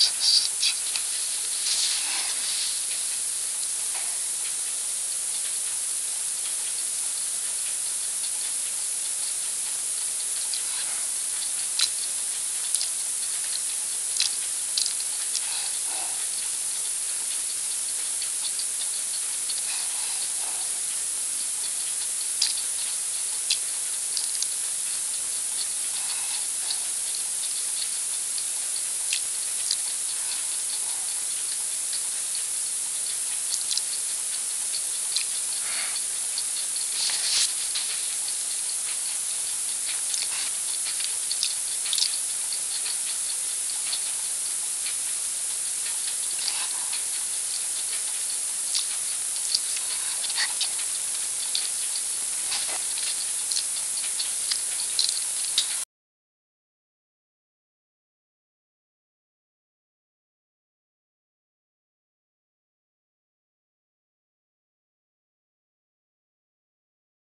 Jesus